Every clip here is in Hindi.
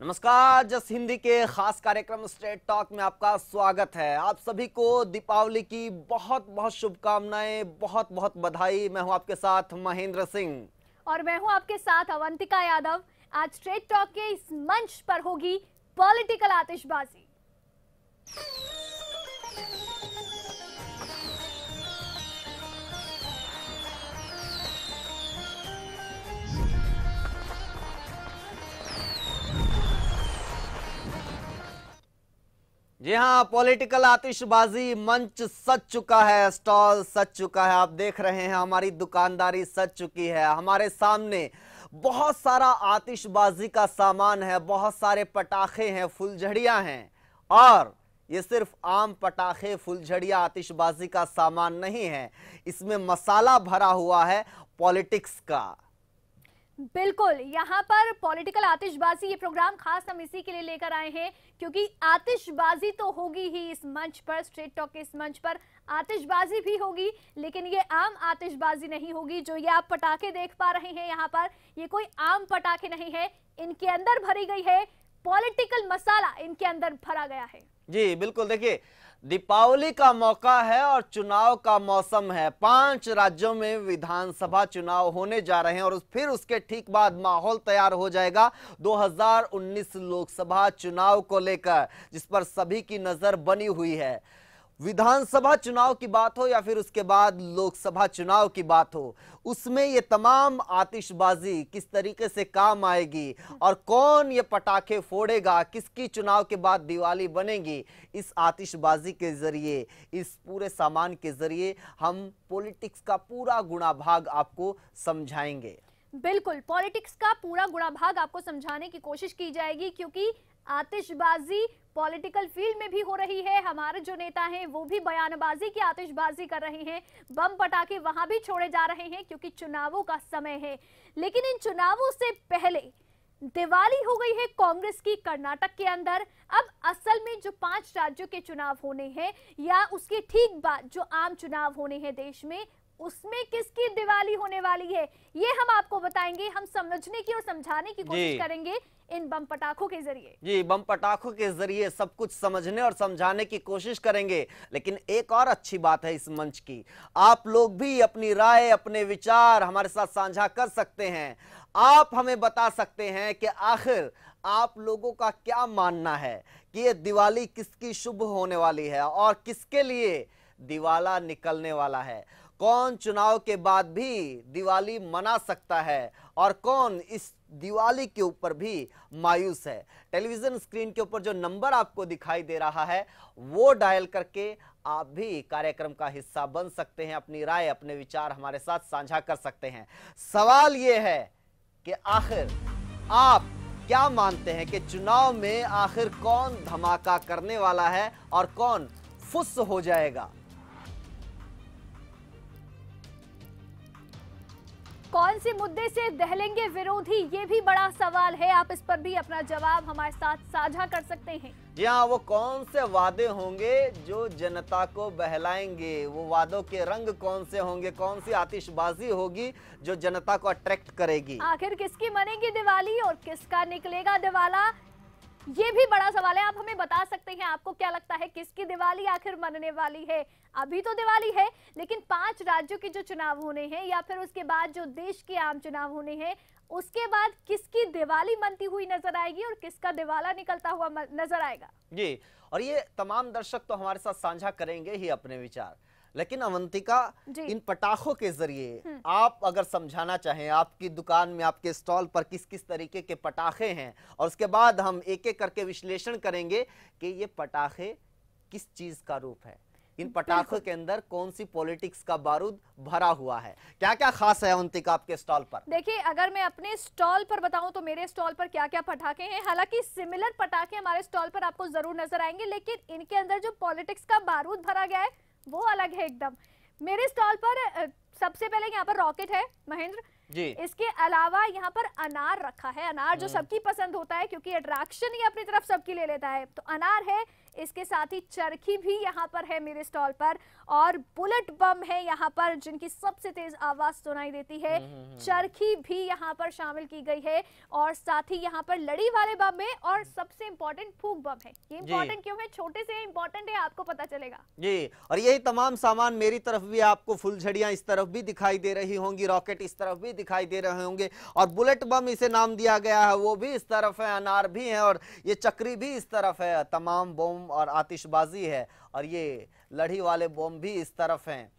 नमस्कार, जस हिंदी के खास कार्यक्रम स्टेट टॉक में आपका स्वागत है। आप सभी को दीपावली की बहुत बहुत शुभकामनाएँ, बहुत बहुत बधाई। मैं हूँ आपके साथ महेंद्र सिंह। और मैं हूँ आपके साथ अवंतिका यादव। आज स्ट्रेट टॉक के इस मंच पर होगी पॉलिटिकल आतिशबाजी। जी हाँ पॉलिटिकल आतिशबाजी मंच सच चुका है स्टॉल सच चुका है। आप देख रहे हैं, हमारी दुकानदारी सच चुकी है। हमारे सामने बहुत सारा आतिशबाजी का सामान है, बहुत सारे पटाखे हैं, फुलझड़ियाँ हैं। और ये सिर्फ़ आम पटाखे, फुलझड़िया, आतिशबाजी का सामान नहीं है। इसमें मसाला भरा हुआ है पॉलिटिक्स का। बिल्कुल, यहाँ पर पॉलिटिकल आतिशबाजी, ये प्रोग्राम खास हम इसी के लिए लेकर आए हैं, क्योंकि आतिशबाजी तो होगी ही इस मंच पर स्ट्रेट टॉक के इस मंच पर, आतिशबाजी भी होगी, लेकिन ये आम आतिशबाजी नहीं होगी, जो ये आप पटाखे देख पा रहे हैं यहाँ पर, ये कोई आम पटाखे नहीं है, इनके अंदर भरी गई है पॉलिटिकल मसाला इनके अंदर भरा गया है। जी, बिल्कुल, देखिए दीपावली का मौका है और चुनाव का मौसम है। पाँच राज्यों में विधानसभा चुनाव होने जा रहे हैं और फिर उसके ठीक बाद माहौल तैयार हो जाएगा 2019 लोकसभा चुनाव को लेकर, जिस पर सभी की नज़र बनी हुई है। विधानसभा चुनाव की बात हो या फिर उसके बाद लोकसभा चुनाव की बात हो, उसमें ये तमाम आतिशबाजी किस तरीके से काम आएगी और कौन ये पटाखे फोड़ेगा, किसकी चुनाव के बाद दिवाली बनेगी, इस आतिशबाजी के ज़रिए, इस पूरे सामान के ज़रिए हम पॉलिटिक्स का पूरा गुणा भाग आपको समझाएँगे। बिल्कुल, पॉलिटिक्स का पूरा गुणा भाग आपको समझाने की कोशिश की जाएगी, क्योंकि आतिशबाजी पॉलिटिकल फ़ील्ड में भी हो रही है। हमारे जो नेता हैं, वो भी बयानबाजी की आतिशबाजी कर रहे हैं। बम पटाखे वहाँ भी छोड़े जा रहे हैं क्योंकि चुनावों का समय है। लेकिन इन चुनावों से पहले दिवाली हो गई है कांग्रेस की कर्नाटक के अंदर। अब असल में जो पाँच राज्यों के चुनाव होने हैं या उसके ठीक बाद जो आम चुनाव होने हैं देश में उसमें किसकी दिवाली होने वाली है? ये हम आपको बताएँगे हम समझने की और समझाने की कोशिश करेंगे इन बम पटाखों के ज़रिए। जी बम पटाखों के ज़रिए सब कुछ समझने और समझाने की कोशिश करेंगे। लेकिन एक और अच्छी बात है इस मंच की। आप लोग भी अपनी राय अपने विचार हमारे साथ साझा कर सकते हैं। आप हमें बता सकते हैं कि आखिर आप लोगों का क्या मानना है कि ये दिवाली किसकी शुभ होने वाली है और किसके लिए दिवाला निकलने वाला है। कौन चुनाव के बाद भी दिवाली मना सकता है और कौन इस दिवाली के ऊपर भी मायूस है? टेलीविज़न स्क्रीन के ऊपर जो नंबर आपको दिखाई दे रहा है, वो डायल करके आप भी कार्यक्रम का हिस्सा बन सकते हैं, अपनी राय, अपने विचार हमारे साथ साझा कर सकते हैं। सवाल ये है कि आखिर आप क्या मानते हैं कि चुनाव में आखिर कौन धमाका करने वाला है और कौन फुस हो जाएगा? कौन से मुद्दे से दहलेंगे विरोधी? ये भी बड़ा सवाल है। आप इस पर भी अपना जवाब हमारे साथ साझा कर सकते हैं। जी हाँ वो कौन से वादे होंगे जो जनता को बहलाएँगे? वो वादों के रंग कौन से होंगे? कौन सी आतिशबाजी होगी जो जनता को अट्रैक्ट करेगी? आखिर किसकी मनेगी दिवाली और किसका निकलेगा दिवाला? ये भी बड़ा सवाल है। आप हमें बता सकते हैं आपको क्या लगता है किसकी दिवाली आखिर मनने वाली है? अभी तो दिवाली है, लेकिन पाँच राज्यों के जो चुनाव होने हैं या फिर उसके बाद जो देश के आम चुनाव होने हैं, उसके बाद किसकी दिवाली मनती हुई नज़र आएगी और किसका दिवाला निकलता हुआ नज़र आएगा? जी, और ये तमाम दर्शक तो हमारे साथ साझा करेंगे ही अपने विचार। लेकिन अवंतिका इन पटाखों के ज़रिए हम्म। आप अगर समझाना चाहें आपकी दुकान में आपके स्टॉल पर किस किस तरीके के पटाखे हैं और उसके बाद हम एक एक करके विश्लेषण करेंगे कि ये पटाखे किस चीज़ का रूप है। इन पटाखों के अंदर कौन सी पॉलिटिक्स का बारूद भरा हुआ है? क्या क्या खास है अवंतिका आपके स्टॉल पर? देखिए अगर मैं अपने स्टॉल पर बताऊँ तो मेरे स्टॉल पर क्या क्या पटाखे हैं? हालाँकि सिमिलर पटाखे हमारे स्टॉल पर आपको ज़रूर नज़र आएँगे लेकिन इनके अंदर जो पॉलिटिक्स का बारूद भरा गया है वो अलग है एकदम। मेरे स्टॉल पर सबसे पहले यहाँ पर रॉकेट है महेंद्र। जी। इसके अलावा यहाँ पर अनार रखा है। अनार जो हम्म। सबकी पसंद होता है क्योंकि अट्रैक्शन ही अपनी तरफ़ सबकी ले लेता है। तो अनार है इसके साथ ही चरखी भी यहाँ पर है मेरे स्टॉल पर और बुलेट बम है यहाँ पर जिनकी सबसे तेज आवाज़ सुनाई देती है। चरखी भी यहाँ पर शामिल की गई है और साथ ही यहाँ पर लड़ी वाले बम है और सबसे इंपॉर्टेंट फूक बम है। ये इंपॉर्टेंट क्यों है? छोटे से इंपॉर्टेंट है आपको पता चलेगा। जी और यही तमाम सामान मेरी तरफ़ भी आपको फुलझड़ियाँ इस तरफ़ भी दिखाई दे रही होंगी रॉकेट इस तरफ़ भी दिखाई दे रहे होंगे और बुलेट बम इसे नाम दिया गया है वो भी इस तरफ़ है अनार भी है और ये चक्री भी इस तरफ़ है तमाम बोम और आतिशबाजी है और ये लड़ी वाले बोम भी इस तरफ़ हैं।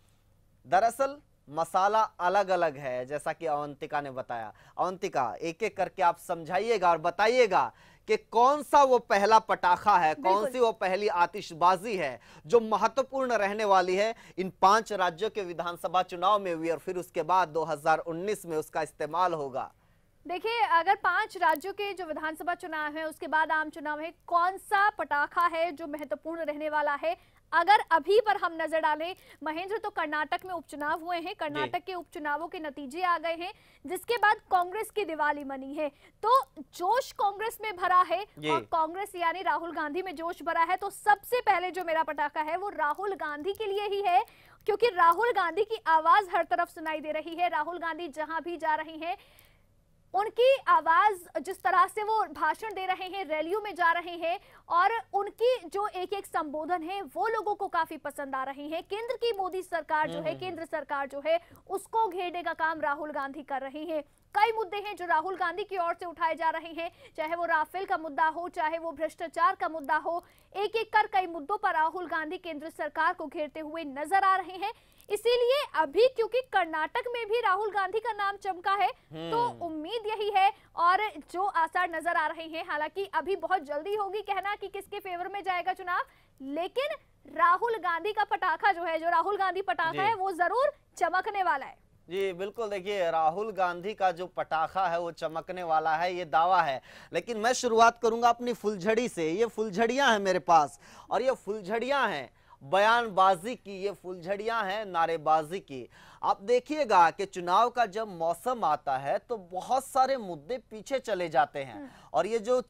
दरअसल मसाला अलग अलग है जैसा कि अवंतिका ने बताया। अवंतिका एक एक करके आप समझाइएगा और बताइएगा कि कौन सा वो पहला पटाखा है कौन सी वो पहली आतिशबाजी है जो महत्वपूर्ण रहने वाली है इन पाँच राज्यों के विधानसभा चुनाव में हुई और फिर उसके बाद 2019 में उसका इस्तेमाल होगा। देखिए अगर पाँच राज्यों के जो विधानसभा चुनाव है उसके बाद आम चुनाव है कौन सा पटाखा है जो महत्वपूर्ण रहने वाला है? अगर अभी पर हम नज़र डालें महेंद्र तो कर्नाटक में उपचुनाव हुए हैं। कर्नाटक के उपचुनावों के नतीजे आ गए हैं जिसके बाद कांग्रेस की दिवाली मनी है। तो जोश कांग्रेस में भरा है और कांग्रेस यानी राहुल गांधी में जोश भरा है तो सबसे पहले जो मेरा पटाखा है वो राहुल गांधी के लिए ही है क्योंकि राहुल गांधी की आवाज़ हर तरफ़ सुनाई दे रही है। राहुल गांधी जहाँ भी जा रही हैं उनकी आवाज़ जिस तरह से वो भाषण दे रहे हैं रैलियों में जा रहे हैं और उनकी जो एक एक संबोधन है वो लोगों को काफ़ी पसंद आ रही है। केंद्र की मोदी सरकार जो है हम्म, केंद्र। सरकार जो है उसको घेरने का काम राहुल गांधी कर रहे हैं। कई मुद्दे हैं जो राहुल गांधी की ओर से उठाए जा रहे हैं चाहे वो राफेल का मुद्दा हो चाहे वो भ्रष्टाचार का मुद्दा हो एक एक कर कई मुद्दों पर राहुल गांधी केंद्र सरकार को घेरते हुए नज़र आ रहे हैं। इसीलिए अभी क्योंकि कर्नाटक में भी राहुल गांधी का नाम चमका है तो हम्म। उम्मीद यही है और जो आसार नज़र आ रहे हैं हालाँकि अभी बहुत जल्दी होगी कहना कि किसके फेवर में जाएगा चुनाव लेकिन राहुल गांधी का पटाखा जो है जो राहुल गांधी पटाखा है वो ज़रूर चमकने वाला है। जी बिल्कुल देखिए राहुल गांधी का जो पटाखा है वो चमकने वाला है ये दावा है। लेकिन मैं शुरुआत करूँगा अपनी फुलझड़ी से। ये फुलझड़ियाँ हैं मेरे पास और ये फुलझड़ियाँ हैं। बयानबाजी की ये फुलझड़ियाँ हैं नारेबाजी की आप देखिएगा कि चुनाव का जब मौसम आता है तो बहुत सारे मुद्दे पीछे चले जाते हैं हम्म। और ये जो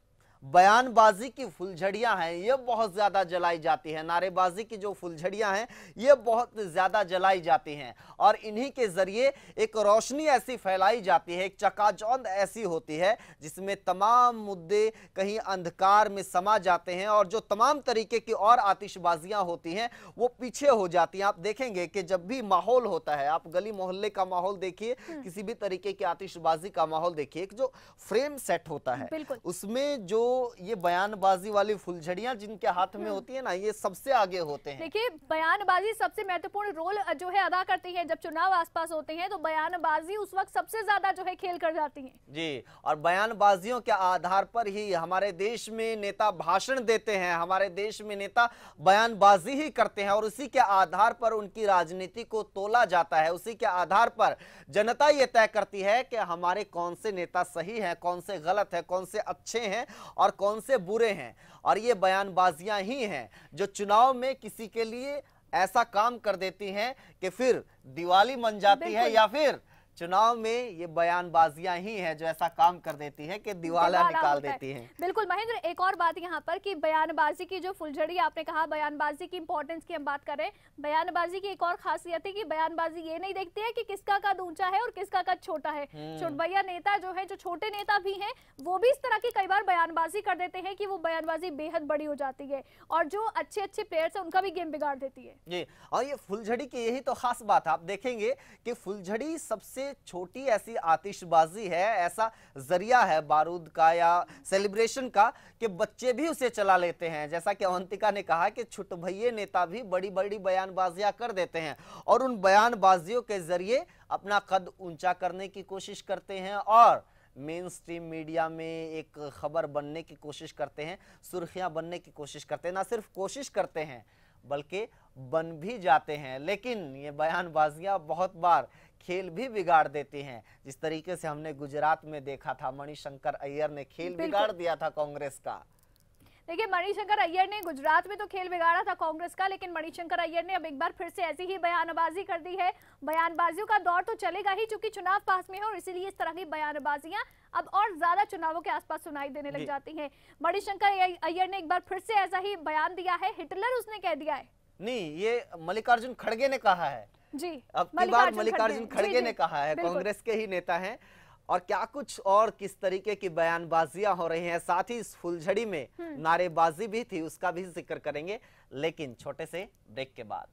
बयानबाजी की फुलझड़ियाँ हैं ये बहुत ज़्यादा जलाई जाती है। नारेबाजी की जो फुलझड़ियाँ हैं ये बहुत ज़्यादा जलाई जाती हैं और इन्हीं के ज़रिए एक रोशनी ऐसी फैलाई जाती है एक चकाचौंध ऐसी होती है जिसमें तमाम मुद्दे कहीं अंधकार में समा जाते हैं और जो तमाम तरीके की और आतिशबाजियाँ होती हैं वो पीछे हो जाती हैं। आप देखेंगे कि जब भी माहौल होता है आप गली मोहल्ले का माहौल देखिए हम्म। किसी भी तरीके की आतिशबाजी का माहौल देखिए जो फ्रेम सेट होता है उसमें जो ये बयानबाजी वाली फुलझड़ियाँ जिनके हाथ में हम्म। होती है ना ये सबसे आगे होते हैं। देखिए बयानबाजी सबसे महत्वपूर्ण रोल जो है अदा करती है। जब चुनाव आसपास होते हैं तो बयानबाजी उस वक्त सबसे ज़्यादा जो है खेल कर जाती है। जी और बयानबाजियों के आधार पर ही हमारे देश में नेता भाषण देते हैं हमारे देश में नेता बयानबाजी ही करते हैं और उसी के आधार पर उनकी राजनीति को तोला जाता है। उसी के आधार पर जनता ये तय करती है कि हमारे कौन से नेता सही है कौन से गलत है कौन से अच्छे हैं और कौन से बुरे हैं? और ये बयानबाजियाँ ही हैं जो चुनाव में किसी के लिए ऐसा काम कर देती हैं कि फिर दिवाली मन जाती है या फिर चुनाव में ये बयानबाजियाँ ही हैं जो ऐसा काम कर देती है कि दिवाला निकाल देती हैं। बिल्कुल महेंद्र एक और बात यहाँ पर कि बयानबाजी की जो फुलझड़ी आपने कहा बयानबाजी की इंपॉर्टेंस की हम बात करें बयानबाजी की एक और खासियत है कि बयानबाजी ये नहीं देखती है कि किसका कद ऊँचा है और किसका कद छोटा है। हम्म। छोटभैया नेता जो है जो छोटे नेता भी है वो भी इस तरह की कई बार बयानबाजी कर देते हैं कि वो बयानबाजी बेहद बड़ी हो जाती है और जो अच्छे अच्छे प्लेयर्स है उनका भी गेम बिगाड़ देती है। जी और ये फुलझड़ी की यही तो खास बात है। आप देखेंगे कि फुलझड़ी सबसे छोटी ऐसी आतिशबाजी है, ऐसा ज़रिया है बारूद का या सेलिब्रेशन का कि बच्चे भी उसे चला लेते हैं। जैसा कि अवंतिका ने कहा कि छुट भैये नेता भी बड़ी बड़ी बयानबाजियाँ कर देते हैं और उन बयानबाजियों के ज़रिए अपना कद ऊँचा करने की कोशिश करते हैं और मेन स्ट्रीम मीडिया में एक खबर बनने की कोशिश करते हैं, सुर्खियाँ बनने की कोशिश करते हैं। ना सिर्फ़ कोशिश करते हैं, बल्कि बन भी जाते हैं। लेकिन ये बयानबाजियाँ बहुत बार खेल भी बिगाड़ देती हैं। जिस तरीके से हमने गुजरात में देखा था मणिशंकर अय्यर ने खेल बिगाड़ दिया था कांग्रेस का। देखिए मणिशंकर अय्यर ने गुजरात में तो खेल बिगाड़ा था कांग्रेस का लेकिन मणिशंकर अय्यर ने अब एक बार फिर से ऐसी ही बयानबाजी कर दी है। बयानबाजियों का दौर तो चलेगा ही चूँकि चुनाव पास में है और इसीलिए इस तरह की बयानबाजियाँ अब और ज़्यादा चुनावों के आसपास सुनाई देने लग जाती हैं। मणिशंकर अय्यर ने एक बार फिर से ऐसा ही बयान दिया है। हिटलर उसने कह दिया है। नहीं ये मल्लिकार्जुन खड़गे ने कहा है। जी अब की बार मल्लिकार्जुन खड़गे ने कहा है कांग्रेस के ही नेता हैं और क्या कुछ और किस तरीके की बयानबाजियाँ हो रही हैं साथ ही इस फुलझड़ी में हम्म। नारेबाजी भी थी उसका भी ज़िक्र करेंगे लेकिन छोटे से ब्रेक के बाद।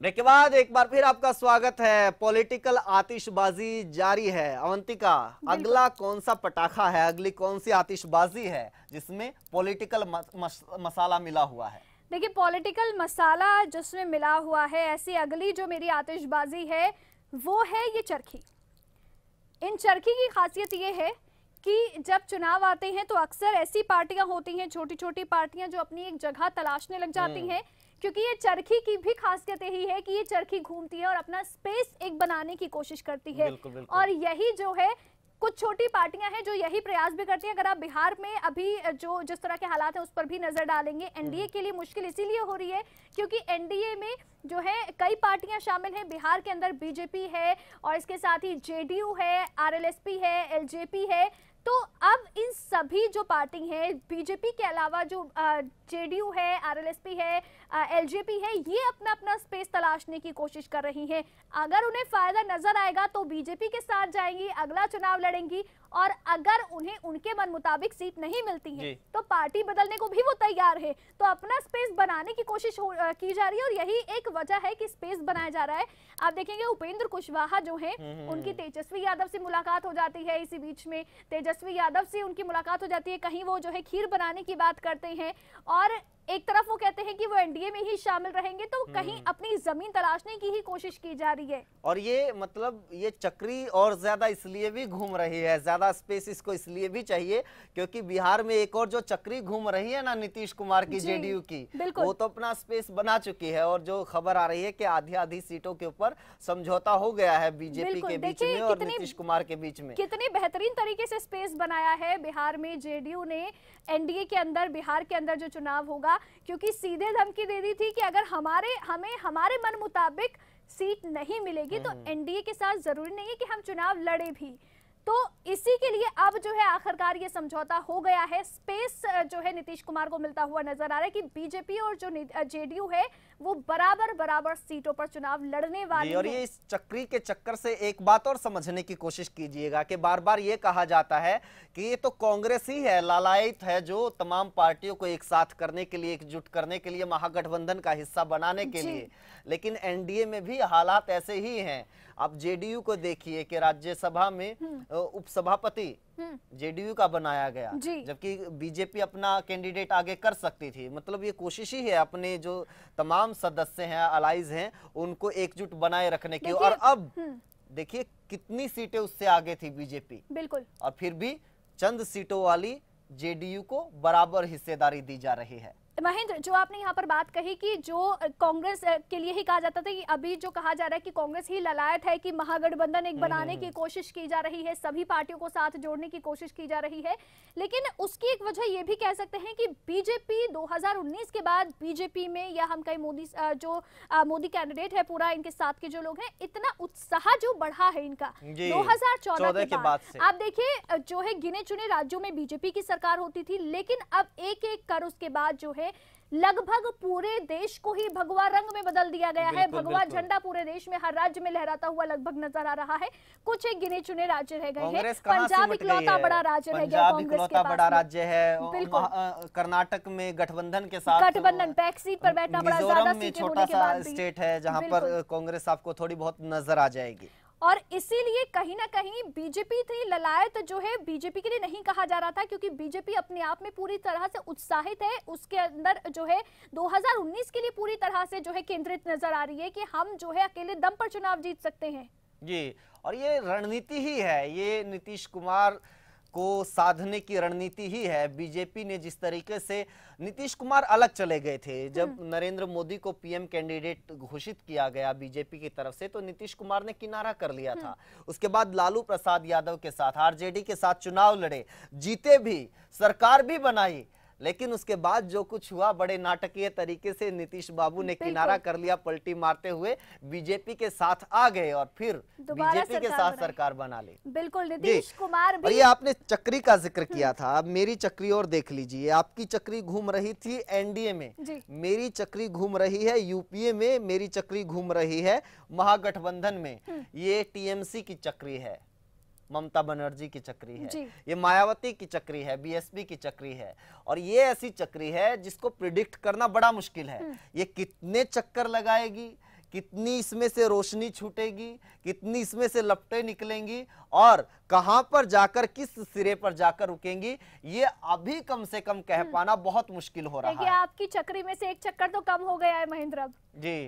ब्रेक के बाद एक बार फिर आपका स्वागत है पॉलिटिकल आतिशबाजी जारी है। अवंतिका अगला कौन सा पटाखा है अगली कौन सी आतिशबाजी है जिसमें पॉलिटिकल मस, मस, मसाला मिला हुआ है? देखिए पॉलिटिकल मसाला जिसमें मिला हुआ है ऐसी अगली जो मेरी आतिशबाजी है वो है ये चरखी इन चरखी की खासियत ये है कि जब चुनाव आते हैं तो अक्सर ऐसी पार्टियाँ होती हैं छोटी छोटी पार्टियाँ जो अपनी एक जगह तलाशने लग जाती हम्म। हैं क्योंकि ये चरखी की भी खासियत यही है कि ये चरखी घूमती है और अपना स्पेस एक बनाने की कोशिश करती है बिल्कुल, बिल्कुल। और यही जो है कुछ छोटी पार्टियाँ हैं जो यही प्रयास भी करती हैं। अगर आप बिहार में अभी जो जिस तरह के हालात हैं उस पर भी नज़र डालेंगे। एनडीए के लिए मुश्किल इसीलिए हो रही है क्योंकि एनडीए में जो है कई पार्टियाँ शामिल हैं। बिहार के अंदर बीजेपी है और इसके साथ ही जेडीयू है आरएलएसपी है एलजेपी है। तो अब इन सभी जो पार्टी हैं, बीजेपी के अलावा जो जेडीयू है, आरएलएसपी है एलजेपी है, ये अपना अपना स्पेस तलाशने की कोशिश कर रही हैं। अगर उन्हें फ़ायदा नज़र आएगा तो बीजेपी के साथ जाएँगी, अगला चुनाव लड़ेंगी। और अगर उन्हें उनके मन मुताबिक सीट नहीं मिलती है तो पार्टी बदलने को भी वो तैयार है। तो अपना स्पेस बनाने की कोशिश की जा रही है और यही एक वजह है कि स्पेस बनाया जा रहा है। आप देखेंगे उपेंद्र कुशवाहा जो हैं हम्म, उनकी तेजस्वी यादव से मुलाकात हो जाती है इसी बीच में। तेजस्वी यादव से उनकी मुलाकात हो जाती है। कहीं वो जो है खीर बनाने की बात करते हैं और एक तरफ़ वो कहते हैं कि वो एनडीए में ही शामिल रहेंगे तो कहीं अपनी ज़मीन तलाशने की ही कोशिश की जा रही है। और ये मतलब ये चक्री और ज़्यादा इसलिए भी घूम रही है ज़्यादा स्पेस इसको इसलिए भी चाहिए क्योंकि बिहार में एक और जो चक्री घूम रही है ना नीतीश कुमार की जेडीयू की। वो तो अपना स्पेस बना चुकी है और जो खबर आ रही है की आधी आधी सीटों के ऊपर समझौता हो गया है बीजेपी के बीच में और नीतीश कुमार के बीच में। कितने बेहतरीन तरीके से स्पेस बनाया है बिहार में जेडीयू ने एनडीए के अंदर बिहार के अंदर जो चुनाव होगा क्योंकि सीधे धमकी दे दी थी कि अगर हमारे हमें हमारे मन मुताबिक सीट नहीं मिलेगी तो एनडीए के साथ ज़रूरी नहीं है कि हम चुनाव लड़े भी। तो इसी के लिए अब जो है आखिरकार ये समझौता हो गया है। स्पेस जो है नीतीश कुमार को मिलता हुआ नज़र आ रहा है कि बीजेपी और जो जेडीयू है वो बराबर बराबर सीटों पर चुनाव लड़ने वाली और ये इस चक्री के चक्कर से एक बात और समझने की कोशिश कीजिएगा कि बार बार ये कहा जाता है कि ये तो कांग्रेस ही है लालायित है जो तमाम पार्टियों को एक साथ करने के लिए एकजुट करने के लिए महागठबंधन का हिस्सा बनाने के लिए। लेकिन एनडीए में भी हालात ऐसे ही हैं। अब जेडीयू को देखिए कि राज्यसभा में उपसभापति हम्म जेडीयू का बनाया गया। जबकि बीजेपी अपना कैंडिडेट आगे कर सकती थी। मतलब ये कोशिश ही है अपने जो तमाम सदस्य हैं अलाइज हैं उनको एकजुट बनाए रखने की। और अब हम्म। देखिए कितनी सीटें उससे आगे थी बीजेपी। बिल्कुल। और फिर भी चंद सीटों वाली जेडीयू को बराबर हिस्सेदारी दी जा रही है। महेंद्र जो आपने यहाँ पर बात कही कि जो कांग्रेस के लिए ही कहा जाता था कि अभी जो कहा जा रहा है कि कांग्रेस ही ललायत है कि महागठबंधन एक बनाने की कोशिश की जा रही है सभी पार्टियों को साथ जोड़ने की कोशिश की जा रही है। लेकिन उसकी एक वजह ये भी कह सकते हैं कि बीजेपी 2019 के बाद बीजेपी में या हम कहीं मोदी जो मोदी कैंडिडेट है पूरा इनके साथ के जो लोग हैं इतना उत्साह जो बढ़ा है इनका दो 2014 चौदह के के बाद आप देखिए जो है गिने चुने राज्यों में बीजेपी की सरकार होती थी लेकिन अब एक एक कर उसके बाद जो है लगभग पूरे देश को ही भगवा रंग में बदल दिया गया है। भगवा झंडा पूरे देश में हर राज्य में लहराता हुआ लगभग नज़र आ रहा है। कुछ एक गिने चुने राज्य रह गए हैं। पंजाब इकलौता बड़ा राज्य रह गया कांग्रेस के इकलौता बड़ा राज्य है। कर्नाटक में गठबंधन के साथ गठबंधन बैक सीट पर बैठना बड़ा ज़्यादा छोटा सा स्टेट है जहाँ पर कांग्रेस आपको थोड़ी बहुत नज़र आ जाएगी। और इसीलिए कहीं ना कहीं बीजेपी थी ललायत जो है बीजेपी के लिए नहीं कहा जा रहा था, क्योंकि बीजेपी अपने आप में पूरी तरह से उत्साहित है। उसके अंदर जो है 2019 के लिए पूरी तरह से जो है केंद्रित नज़र आ रही है कि हम जो है अकेले दम पर चुनाव जीत सकते हैं। जी, और ये रणनीति ही है। ये नीतीश कुमार को साधने की रणनीति ही है। बीजेपी ने जिस तरीके से नीतीश कुमार अलग चले गए थे जब नरेंद्र मोदी को पीएम कैंडिडेट घोषित किया गया बीजेपी की तरफ़ से तो नीतीश कुमार ने किनारा कर लिया था। उसके बाद लालू प्रसाद यादव के साथ आरजेडी के साथ चुनाव लड़े जीते भी सरकार भी बनाई लेकिन उसके बाद जो कुछ हुआ बड़े नाटकीय तरीके से नीतीश बाबू ने किनारा कर लिया पलटी मारते हुए बीजेपी के साथ आ गए और फिर बीजेपी के साथ सरकार बना ली। बिल्कुल नीतीश कुमार और भी ये आपने चक्री का ज़िक्र किया था। अब मेरी चक्री और देख लीजिए। आपकी चक्री घूम रही थी एनडीए में। मेरी चक्री घूम रही है यूपीए में मेरी चक्री घूम रही है महागठबंधन में। ये टीएमसी की चक्री है। ममता बनर्जी की चक्री है ये मायावती की चक्री है बीएसपी की चक्री है और ये ऐसी चक्री है जिसको प्रिडिक्ट करना बड़ा मुश्किल है। ये कितने चक्कर लगाएगी कितनी इसमें से रोशनी छूटेगी कितनी इसमें से लपटे निकलेंगी और कहाँ पर जाकर किस सिरे पर जाकर रुकेंगी ये अभी कम से कम कह पाना बहुत मुश्किल हो रहा है। आपकी चक्री में से एक चक्कर तो कम हो गया है महेंद्र जी।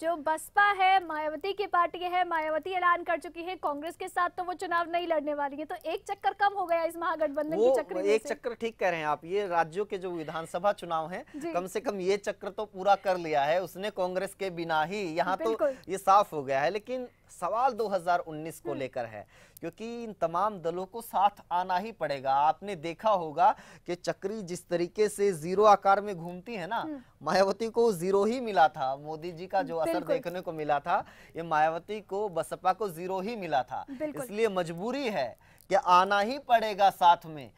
जो बसपा है मायावती की पार्टी है मायावती ऐलान कर चुकी है कांग्रेस के साथ तो वो चुनाव नहीं लड़ने वाली है। तो एक चक्कर कम हो गया इस महागठबंधन के चक्कर एक चक्कर ठीक कह रहे हैं आप ये राज्यों के जो विधानसभा चुनाव है कम से कम ये चक्कर तो पूरा कर लिया है उसने कांग्रेस के बिना ही यहाँ तो ये साफ़ हो गया है लेकिन सवाल 2019 को लेकर है क्योंकि इन तमाम दलों को साथ आना ही पड़ेगा। आपने देखा होगा कि चक्री जिस तरीके से ज़ीरो आकार में घूमती है ना मायावती को ज़ीरो ही मिला था। मोदी जी का जो असर देखने को मिला था ये मायावती को बसपा को ज़ीरो ही मिला था। इसलिए मजबूरी है कि आना ही पड़ेगा साथ में।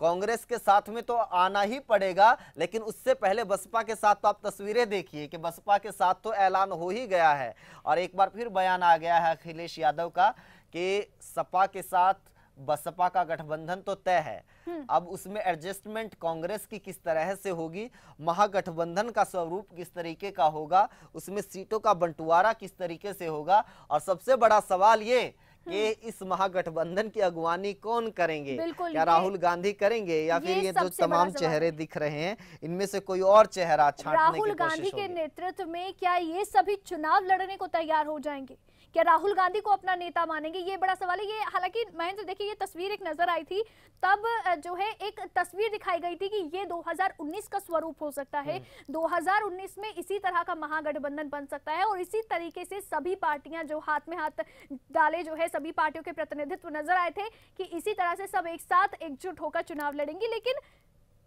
कांग्रेस के साथ में तो आना ही पड़ेगा लेकिन उससे पहले बसपा के साथ तो आप तस्वीरें देखिए कि बसपा के साथ तो ऐलान हो ही गया है। और एक बार फिर बयान आ गया है अखिलेश यादव का कि सपा के साथ बसपा का गठबंधन तो तय है। अब उसमें एडजस्टमेंट कांग्रेस की किस तरह से होगी महागठबंधन का स्वरूप किस तरीके का होगा उसमें सीटों का बंटवारा किस तरीके से होगा और सबसे बड़ा सवाल ये कि इस महागठबंधन की अगवानी कौन करेंगे? क्या राहुल गांधी करेंगे या फिर ये जो तमाम चेहरे दिख रहे हैं इनमें से कोई और चेहरा छांटने राहुल की गांधी के नेतृत्व में क्या ये सभी चुनाव लड़ने को तैयार हो जाएँगे? क्या राहुल गांधी को अपना नेता मानेंगे? ये बड़ा सवाल है। ये हालाँकि महेंद्र देखिए ये तस्वीर एक नज़र आई थी तब जो है एक तस्वीर दिखाई गई थी कि ये 2019 का स्वरूप हो सकता है। 2019 में इसी तरह का महागठबंधन बन सकता है और इसी तरीके से सभी पार्टियाँ जो हाथ में हाथ डाले जो है सभी पार्टियों के प्रतिनिधित्व नज़र आए थे कि इसी तरह से सब एक साथ एकजुट होकर चुनाव लड़ेंगी। लेकिन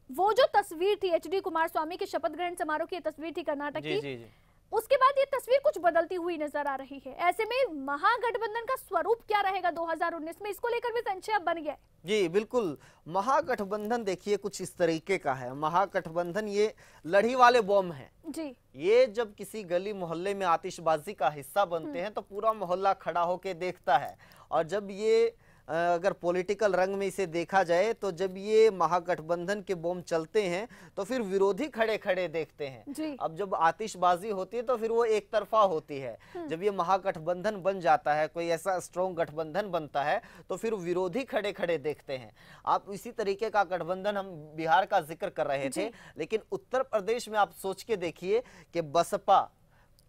वो जो तस्वीर थी एच डी कुमार स्वामी के शपथ ग्रहण समारोह की तस्वीर थी कर्नाटक की जी जी। उसके बाद ये तस्वीर कुछ बदलती हुई नज़र आ रही है। ऐसे में महागठबंधन का स्वरूप क्या रहेगा 2019 में? इसको लेकर भी संशय बन गया है। जी बिल्कुल। महागठबंधन देखिए कुछ इस तरीके का है। महागठबंधन ये लड़ी वाले बॉम्ब है। जी। ये जब किसी गली मोहल्ले में आतिशबाजी का हिस्सा बनते हैं तो पूरा मोहल्ला खड़ा होके देखता है। और जब ये अगर पॉलिटिकल रंग में इसे देखा जाए तो जब ये महागठबंधन के बम चलते हैं तो फिर विरोधी खड़े खड़े देखते हैं। अब जब आतिशबाजी होती है तो फिर वो एक तरफा होती है। जब ये महागठबंधन बन जाता है कोई ऐसा स्ट्रॉन्ग गठबंधन बनता है तो फिर विरोधी खड़े खड़े देखते हैं। आप इसी तरीके का गठबंधन हम बिहार का ज़िक्र कर रहे थे लेकिन उत्तर प्रदेश में आप सोच के देखिए कि बसपा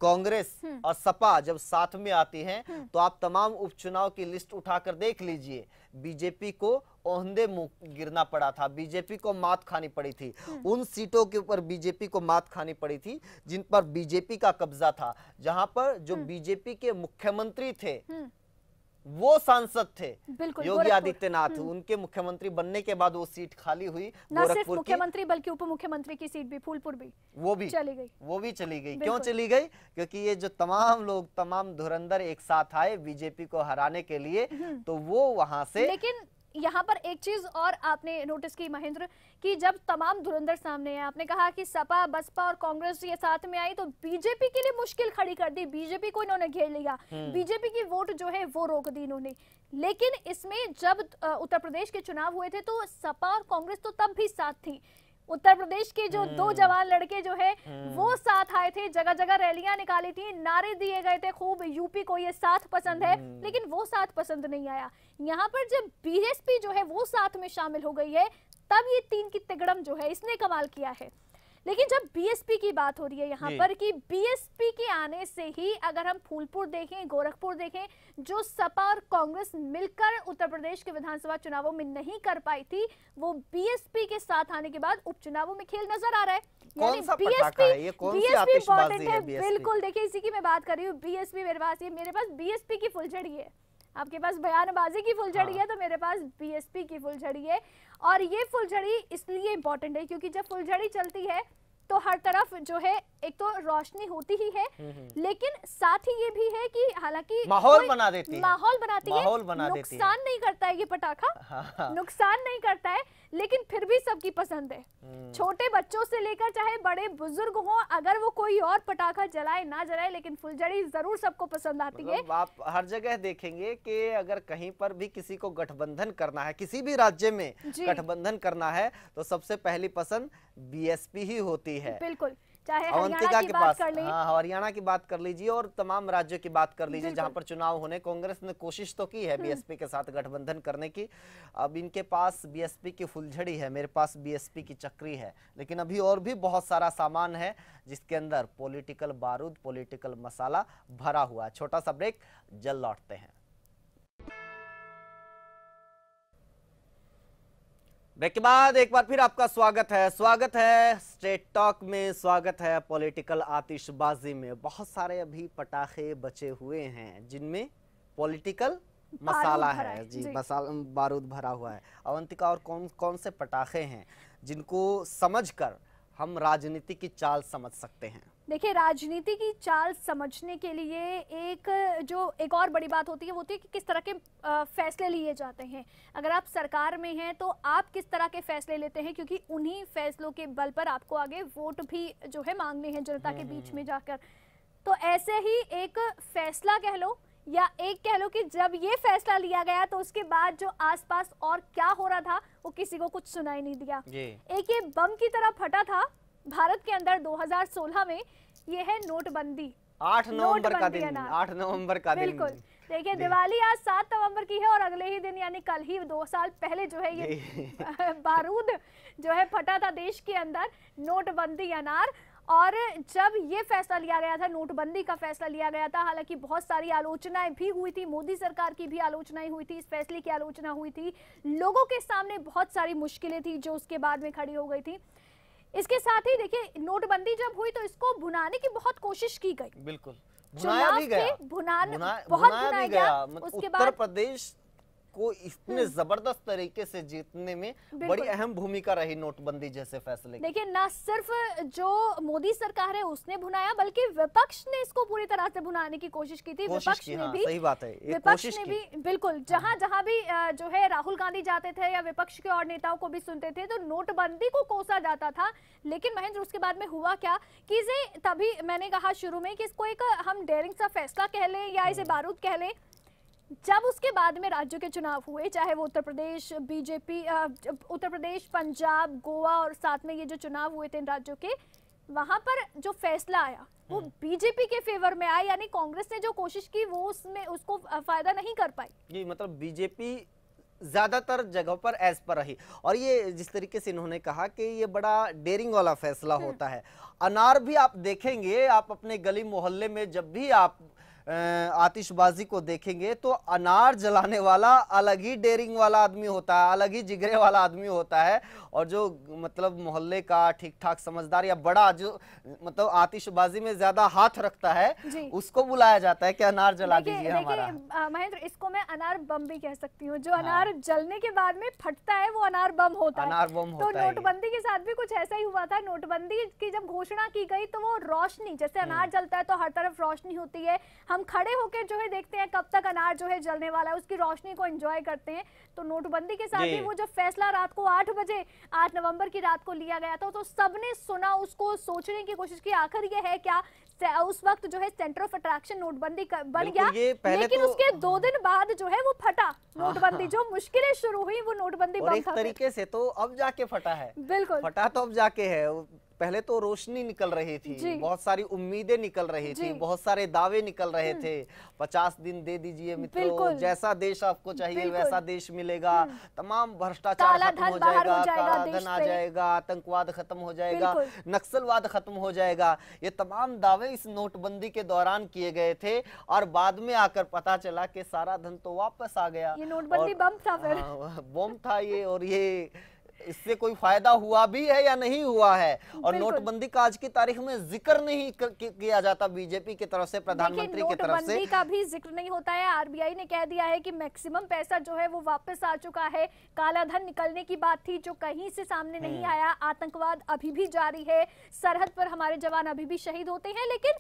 कांग्रेस और सपा जब साथ में आती हैं तो आप तमाम उपचुनाव की लिस्ट उठाकर देख लीजिए। बीजेपी को ओहंदे मुँह गिरना पड़ा था। बीजेपी को मात खानी पड़ी थी। उन सीटों के ऊपर बीजेपी को मात खानी पड़ी थी जिन पर बीजेपी का कब्जा था। जहाँ पर जो बीजेपी के मुख्यमंत्री थे हम्म, वो सांसद थे। योगी आदित्यनाथ उनके मुख्यमंत्री बनने के बाद वो सीट खाली हुई न सिर्फ़ गोरखपुर मुख्यमंत्री बल्कि उप मुख्यमंत्री की सीट भी फूलपुर भी। वो भी। चली गई। वो भी चली गई। क्यों चली गई? क्योंकि ये जो तमाम लोग तमाम धुरंधर एक साथ आए बीजेपी को हराने के लिए तो वो वहाँ से लेकिन यहाँ पर एक चीज़ और आपने नोटिस की महेंद्र कि जब तमाम धुरंधर सामने है आपने कहा कि सपा बसपा और कांग्रेस ये साथ में आई तो बीजेपी के लिए मुश्किल खड़ी कर दी। बीजेपी को इन्होंने घेर लिया। बीजेपी की वोट जो है वो रोक दी इन्होंने। लेकिन इसमें जब उत्तर प्रदेश के चुनाव हुए थे तो सपा और कांग्रेस तो तब भी साथ थी। उत्तर प्रदेश के जो दो जवान लड़के जो है वो साथ आए थे जगह जगह रैलियाँ निकाली थी नारे दिए गए थे खूब यूपी को ये साथ पसंद है लेकिन वो साथ पसंद नहीं आया। यहाँ पर जब बीएसपी जो है वो साथ में शामिल हो गई है तब ये तीन की तिगड़म जो है इसने कमाल किया है। लेकिन जब बीएसपी की बात हो रही है यहाँ पर कि बीएसपी के आने से ही अगर हम फूलपुर देखें गोरखपुर देखें जो सपा और कांग्रेस मिलकर उत्तर प्रदेश के विधानसभा चुनावों में नहीं कर पाई थी वो बीएसपी के साथ आने के बाद उपचुनावों में खेल नज़र आ रहा है। बिल्कुल देखिए इसी की मैं बात कर रही हूँ। बीएसपी मेरे पास ये मेरे पास बीएसपी की फुलझड़ी है। आपके पास बयानबाजी की फुलझड़ी हाँ। है तो मेरे पास बीएसपी की फुलझड़ी है। और ये फुलझड़ी इसलिए इंपॉर्टेंट है क्योंकि जब फुलझड़ी चलती है तो हर तरफ़ जो है एक तो रोशनी होती ही है लेकिन साथ ही ये भी है कि हालाँकि माहौल बना देती है। माहौल बनाती है माहौल देती है। नुकसान नहीं करता है ये पटाखा हाँ। नुकसान नहीं करता है लेकिन फिर भी सबकी पसंद है हम्म। छोटे बच्चों से लेकर चाहे बड़े बुज़ुर्ग हो अगर वो कोई और पटाखा जलाए ना जलाए लेकिन फुलझड़ी ज़रूर सबको पसंद आती है मतलब आप हर जगह देखेंगे कि अगर कहीं पर भी किसी को गठबंधन करना है किसी भी राज्य में गठबंधन करना है तो सबसे पहली पसंद बीएसपी ही होती है। बिल्कुल। चाहे हरियाणा अवंतिका की के बात कर लें। हाँ हरियाणा की बात कर लीजिए और तमाम राज्यों की बात कर लीजिए जहाँ पर चुनाव होने कांग्रेस ने कोशिश तो की है हम्म। बीएसपी के साथ गठबंधन करने की। अब इनके पास बीएसपी की फुलझड़ी है मेरे पास बीएसपी की चक्री है। लेकिन अभी और भी बहुत सारा सामान है जिसके अंदर पॉलिटिकल बारूद पॉलिटिकल मसाला भरा हुआ है। छोटा सा ब्रेक जल लौटते हैं। ब्रेक के बाद एक बार फिर आपका स्वागत है। स्वागत है स्ट्रेट टॉक में स्वागत है पॉलिटिकल आतिशबाजी में। बहुत सारे अभी पटाखे बचे हुए हैं जिनमें पॉलिटिकल मसाला है। है, जी जी। मसाला बारूद भरा हुआ है। अवंतिका और कौन कौन से पटाखे हैं जिनको समझकर हम राजनीति की चाल समझ सकते हैं? देखिए राजनीति की चाल समझने के लिए एक जो एक और बड़ी बात होती है वो होती है कि किस तरह के फैसले लिए जाते हैं। अगर आप सरकार में हैं तो आप किस तरह के फैसले लेते हैं? क्योंकि उन्हीं फैसलों के बल पर आपको आगे वोट भी जो है मांगने हैं जनता के बीच में जाकर। तो ऐसे ही एक फैसला कह लो या एक कह लो कि जब ये फैसला लिया गया तो उसके बाद जो आसपास और क्या हो रहा था वो किसी को कुछ सुनाई नहीं दिया। एक ये बम की तरह फटा था भारत के अंदर 2016 में ये है नोटबंदी। आठ नवंबर का दिन आठ नवंबर का दिन। बिल्कुल। देखिए दिवाली आज सात नवंबर की है और अगले ही दिन यानी कल ही दो साल पहले जो है ये बारूद जो है फटा था देश के अंदर नोटबंदी अनार। और जब ये फैसला लिया गया था नोटबंदी का फैसला लिया गया था हालाँकि बहुत सारी आलोचनाएँ भी हुई थी मोदी सरकार की भी आलोचनाएँ हुई थी इस फैसले की आलोचना हुई थी। लोगों के सामने बहुत सारी मुश्किलें थी जो उसके बाद में खड़ी हो गई थी। इसके साथ ही देखिए नोटबंदी जब हुई तो इसको भुनाने की बहुत कोशिश की गई। बिल्कुल। भुनाया भी गया। भुनान भुना- बहुत भुनाया भुनाया गया। गया। मतलब उत्तर प्रदेश को इतने ज़बरदस्त तरीके से जीतने में बड़ी अहम भूमिका रही नोटबंदी जैसे फैसले देखिए ना सिर्फ़ जो मोदी सरकार है उसने भुनाया बल्कि विपक्ष ने इसको पूरी तरह से भुनाने की कोशिश की थी। कोशिश विपक्ष की ने हाँ भी सही बात है विपक्ष ने भी बिल्कुल जहाँ जहाँ भी जो है राहुल गांधी जाते थे या विपक्ष के और नेताओं को भी सुनते थे तो नोटबंदी को कोसा जाता था। लेकिन महेंद्र उसके बाद में हुआ क्या कि इसे तभी मैंने कहा शुरू में कि इसको एक हम डेयरिंग सा फैसला कह लें या इसे हम्म। बारूद कह लें जब उसके बाद में राज्यों के चुनाव हुए चाहे वो उत्तर प्रदेश बीजेपी उत्तर प्रदेश पंजाब गोवा और साथ में ये जो चुनाव हुए थे इन राज्यों के वहाँ पर जो फैसला आया वो हम्म। बीजेपी के फेवर में आया यानी कांग्रेस ने जो कोशिश की वो उसमें उसको फ़ायदा नहीं कर पाई ये मतलब बीजेपी ज़्यादातर जगह पर एज पर रही और ये जिस तरीके से इन्होंने कहा कि ये बड़ा डेरिंग वाला फैसला हम्म। होता है अनार भी आप देखेंगे आप अपने गली मोहल्ले में जब भी आप आतिशबाजी को देखेंगे तो अनार जलाने वाला अलग ही डेरिंग वाला आदमी होता है अलग ही जिगरे वाला आदमी होता है। और जो मतलब मोहल्ले का ठीक ठाक समझदार या बड़ा जो मतलब आतिशबाजी में ज़्यादा हाथ रखता है उसको बुलाया जाता है कि अनार जला दीजिए हमारा। महेंद्र इसको मैं अनार बम भी कह सकती हूँ। जो अनार जलने के बाद में फटता है वो अनार बम होता अनार बम तो होता है नोटबंदी के साथ भी कुछ ऐसा ही हुआ था। नोटबंदी की जब घोषणा की गई तो वो रोशनी जैसे हम्म। अनार जलता है तो हर तरफ़ रोशनी होती है। हम खड़े होकर जो है देखते हैं कब तक अनार जो है जलने वाला है उसकी रोशनी को एंजॉय करते हैं। तो नोटबंदी के साथ ही वो जब फैसला रात को आठ बजे आठ नवंबर की रात को लिया गया था तो सबने सुना उसको सोचने की कोशिश की। आखिर ये है क्या? उस वक्त जो है सेंटर ऑफ़ अट्रैक्शन नोटबंदी बन गया। लेकिन तो- उसके दो दिन बाद जो है वो फटा नोटबंदी। जो मुश्किलें शुरू हुई वो नोटबंदी और एक तरीके से तो अब जाके फटा है। बिल्कुल। फटा तो अब जाके है पहले तो रोशनी निकल रही थी बहुत सारी उम्मीदें निकल रही थी बहुत सारे दावे निकल रहे थे। पचास दिन दे दीजिए मित्रों जैसा देश आपको चाहिए वैसा देश मिलेगा। तमाम भ्रष्टाचार खत्म हो जाएगा जाएगा काला धन आ जाएगा आतंकवाद खत्म हो जाएगा नक्सलवाद खत्म हो जाएगा। ये तमाम दावे इस नोटबंदी के दौरान किए गए थे और बाद में आकर पता चला कि सारा धन तो वापस आ गया। ये नोटबंदी बम था हाँ, बम था ये और ये इससे कोई फ़ायदा हुआ भी है या नहीं हुआ है? और नोटबंदी का आज की तारीख में ज़िक्र नहीं किया जाता बीजेपी की तरफ़ से प्रधानमंत्री की तरफ़ से। का भी ज़िक्र नहीं होता है। आरबीआई ने कह दिया है कि मैक्सिमम पैसा जो है वो वापस आ चुका है। काला धन निकलने की बात थी जो कहीं से सामने नहीं हम्म। आया। आतंकवाद अभी भी जारी है। सरहद पर हमारे जवान अभी भी शहीद होते हैं लेकिन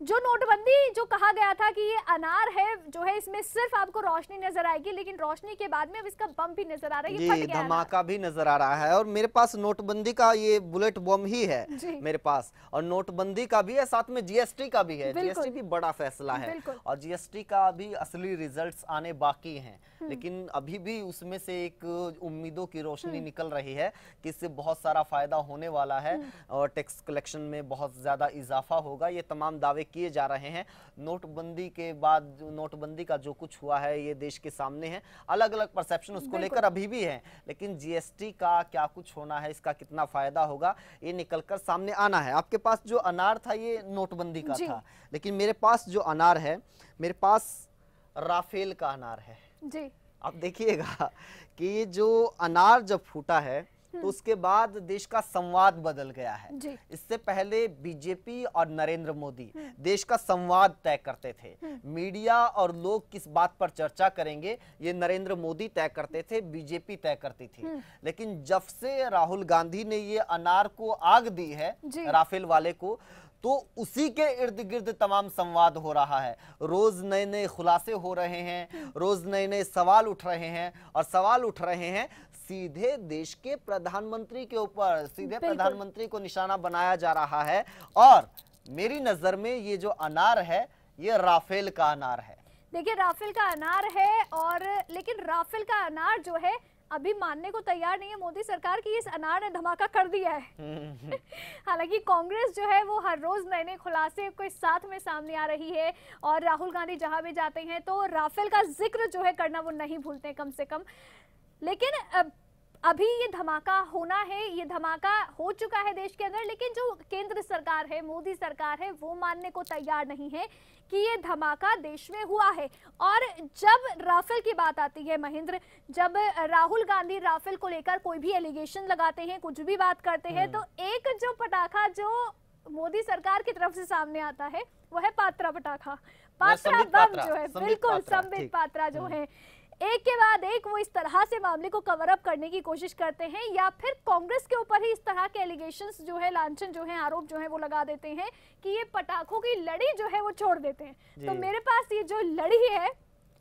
जो नोटबंदी जो कहा गया था कि ये अनार है जो है इसमें सिर्फ़ आपको रोशनी नज़र आएगी लेकिन रोशनी के बाद में अब इसका बम भी नज़र आ रहा है ये। धमाका भी नज़र आ रहा है और मेरे पास नोटबंदी का ये बुलेट बम ही है मेरे पास और नोटबंदी का भी है साथ में जीएसटी का भी है। जीएसटी भी बड़ा फैसला है। और जीएसटी का भी असली रिज़ल्ट आने बाकी है। लेकिन अभी भी उसमें से एक उम्मीदों की रोशनी निकल रही है कि इससे बहुत सारा फ़ायदा होने वाला है और टैक्स कलेक्शन में बहुत ज़्यादा इजाफा होगा। ये तमाम दावे किए जा रहे हैं। नोटबंदी के बाद नोटबंदी का जो कुछ हुआ है ये देश के सामने है। अलग अलग परसेप्शन उसको लेकर अभी भी है। लेकिन जीएसटी का क्या कुछ होना है इसका कितना फ़ायदा होगा ये निकलकर सामने आना है। आपके पास जो अनार था ये नोटबंदी का था। लेकिन मेरे पास जो अनार है मेरे पास राफेल का अनार है। जी। आप देखिएगा कि ये जो अनार जब फूटा है तो उसके बाद देश का संवाद बदल गया है। इससे पहले बीजेपी और नरेंद्र मोदी देश का संवाद तय करते थे। मीडिया और लोग किस बात पर चर्चा करेंगे ये नरेंद्र मोदी तय करते थे बीजेपी तय करती थी। लेकिन जब से राहुल गांधी ने ये अनार को आग दी है राफेल वाले को तो उसी के इर्द गिर्द तमाम संवाद हो रहा है। रोज नए नए खुलासे हो रहे हैं रोज नए नए सवाल उठ रहे हैं और सवाल उठ रहे हैं सीधे देश के प्रधानमंत्री के ऊपर सीधे प्रधानमंत्री को निशाना बनाया जा रहा है। और मेरी नज़र में ये जो अनार है ये राफेल का अनार है। देखिए राफेल का अनार है और लेकिन राफेल का अनार जो है अभी मानने को तैयार नहीं है। मोदी सरकार की इस अनार ने धमाका कर दिया है। हालाँकि कांग्रेस जो है वो हर रोज नए नए खुलासे को साथ में सामने आ रही है और राहुल गांधी जहाँ भी जाते हैं तो राफेल का ज़िक्र जो है करना वो नहीं भूलते कम से कम। लेकिन अभी ये धमाका होना है ये धमाका हो चुका है देश के अंदर लेकिन जो केंद्र सरकार है मोदी सरकार है वो मानने को तैयार नहीं है कि ये धमाका देश में हुआ है। और जब राफेल की बात आती है महेंद्र जब राहुल गांधी राफेल को लेकर कोई भी एलिगेशन लगाते हैं कुछ भी बात करते हैं तो एक जो पटाखा जो मोदी सरकार की तरफ़ से सामने आता है वह है पात्रा पटाखा। पात्रा बम जो है बिल्कुल संबित पात्रा जो है। एक के बाद एक वो इस तरह से मामले को कवर अप करने की कोशिश करते हैं या फिर कांग्रेस के ऊपर ही इस तरह के एलिगेशंस जो है लांछन जो है आरोप जो है वो लगा देते हैं कि ये पटाखों की लड़ी जो है वो छोड़ देते हैं। तो मेरे पास ये जो लड़ी है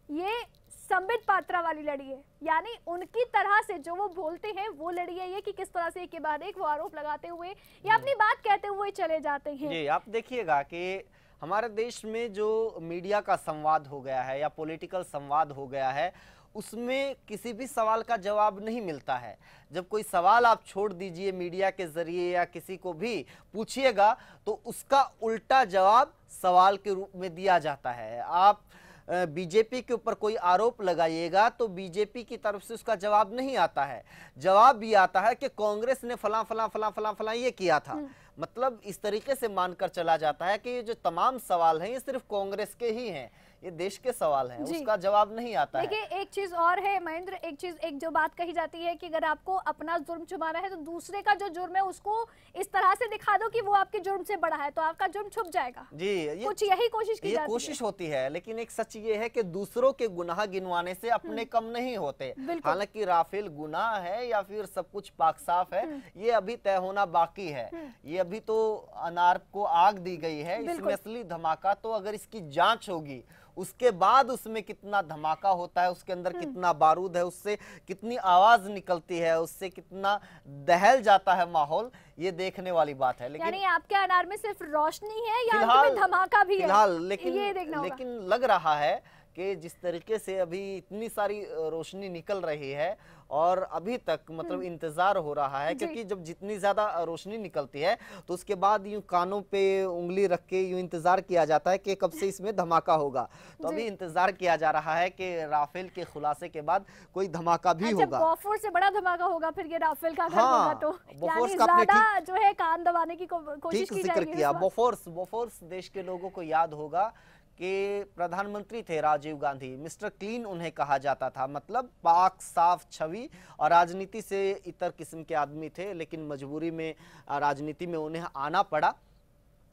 ये संबित पात्रा वाली लड़ी है। यानी उनकी तरह से जो वो बोलते हैं वो लड़ी है ये कि किस तरह से एक के बाद एक वो आरोप लगाते हुए या अपनी बात कहते हुए चले जाते हैं। जी आप देखिएगा कि हमारे देश में जो मीडिया का संवाद हो गया है या पॉलिटिकल संवाद हो गया है, उसमें किसी भी सवाल का जवाब नहीं मिलता है। जब कोई सवाल आप छोड़ दीजिए मीडिया के ज़रिए या किसी को भी पूछिएगा तो उसका उल्टा जवाब सवाल के रूप में दिया जाता है। आप बीजेपी के ऊपर कोई आरोप लगाइएगा तो बीजेपी की तरफ़ से उसका जवाब नहीं आता है। जवाब भी आता है कि कांग्रेस ने फला फला फला फला फला ये किया था। मतलब इस तरीके से मानकर चला जाता है कि ये जो तमाम सवाल हैं ये सिर्फ़ कांग्रेस के ही हैं। ये देश के सवाल हैं। उसका जवाब नहीं आता देखिए एक चीज़ और है महेंद्र एक चीज़ एक जो बात कही जाती है कि अगर आपको अपना जुर्म छुपाना है तो दूसरे का जो जुर्म है उसको इस तरह से दिखा दो कि वो आपके जुर्म से बड़ा है तो आपका जुर्म छुप जाएगा। जी ये कुछ यही कोशिश की ये कोशिश होती है लेकिन एक सच ये है कि दूसरों के गुनाह गिनवाने से अपने कम नहीं होते। हालाँकि राफेल गुनाह है या फिर सब कुछ पाक साफ़ है ये अभी तय होना बाकी है। ये अभी तो अनार को आग दी गई है इसमें असली धमाका तो अगर इसकी जाँच होगी उसके बाद उसमें कितना धमाका होता है उसके अंदर कितना बारूद है उससे कितनी आवाज़ निकलती है उससे कितना दहल जाता है माहौल ये देखने वाली बात है। लेकिन यानी आपके अनार में सिर्फ़ रोशनी है या फ़िलहाल धमाका भी है? फ़िलहाल लेकिन ये देखना लेकिन लग रहा है कि जिस तरीके से अभी इतनी सारी रोशनी निकल रही है और अभी तक मतलब इंतज़ार हो रहा है क्योंकि जब जितनी ज़्यादा रोशनी निकलती है तो उसके बाद यूँ कानों पे उंगली रख के यूँ इंतज़ार किया जाता है कि कब से इसमें धमाका होगा। तो अभी इंतज़ार किया जा रहा है कि राफेल के खुलासे के बाद कोई धमाका भी अच्छा होगा। बॉफोर से बड़ा धमाका होगा फिर ये राफेल का हाँ, होगा तो। बोफोर्स यानी का ज़्यादा जो है कान दबाने की कोशिश की जाएगी किया। बोफोर्स बोफोर्स देश के लोगों को याद होगा कि प्रधानमंत्री थे राजीव गांधी। मिस्टर क्लीन उन्हें कहा जाता था। मतलब पाक साफ़ छवि और राजनीति से इतर किस्म के आदमी थे, लेकिन मजबूरी में राजनीति में उन्हें आना पड़ा।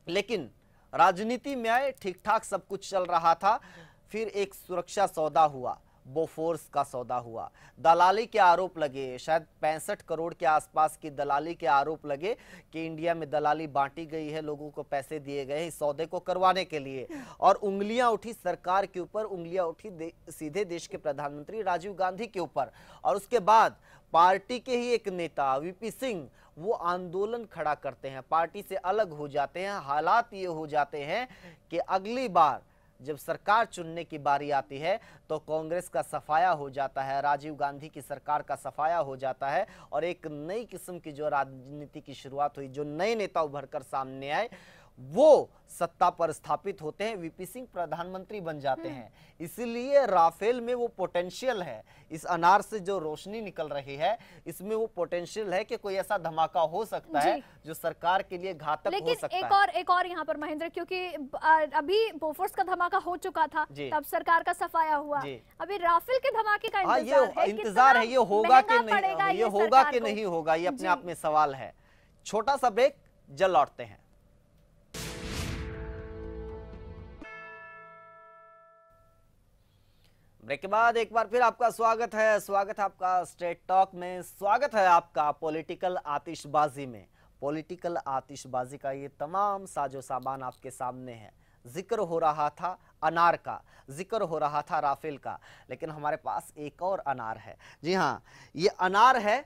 लेकिन राजनीति में आए ठीक ठाक सब कुछ चल रहा था, फिर एक सुरक्षा सौदा हुआ। बोफोर्स का सौदा हुआ। दलाली के आरोप लगे। शायद पैंसठ करोड़ के आसपास की दलाली के आरोप लगे कि इंडिया में दलाली बांटी गई है लोगों को पैसे दिए गए हैं सौदे को करवाने के लिए। और उंगलियाँ उठी सरकार के ऊपर उंगलियाँ उठी दे, सीधे देश के प्रधानमंत्री राजीव गांधी के ऊपर। और उसके बाद पार्टी के ही एक नेता वीपी सिंह वो आंदोलन खड़ा करते हैं। पार्टी से अलग हो जाते हैं। हालात ये हो जाते हैं कि अगली बार जब सरकार चुनने की बारी आती है तो कांग्रेस का सफाया हो जाता है, राजीव गांधी की सरकार का सफाया हो जाता है, और एक नई किस्म की जो राजनीति की शुरुआत हुई, जो नए नेता उभर कर सामने आए वो सत्ता पर स्थापित होते हैं वीपी सिंह प्रधानमंत्री बन जाते हैं। इसलिए राफेल में वो पोटेंशियल है। इस अनार से जो रोशनी निकल रही है इसमें वो पोटेंशियल है कि कोई ऐसा धमाका हो सकता है जो। सरकार के लिए घातक हो सकता एक है। और एक और यहाँ पर महेंद्र क्योंकि अभी बोफोर्स का धमाका हो चुका था। तब सरकार का सफाया हुआ। अभी राफेल के धमाके का हाँ इंतज़ार ये है इंतज़ार है ये होगा कि नहीं ये होगा कि नहीं होगा ये अपने आप में सवाल है। छोटा सा ब्रेक जल लौटते हैं। ब्रेक के बाद एक बार फिर आपका स्वागत है। स्वागत है आपका स्टेट टॉक में। स्वागत है आपका पॉलिटिकल आतिशबाजी में। पॉलिटिकल आतिशबाजी का ये तमाम साजो सामान आपके सामने है। ज़िक्र हो रहा था अनार का। ज़िक्र हो रहा था राफेल का। लेकिन हमारे पास एक और अनार है। जी हाँ ये अनार है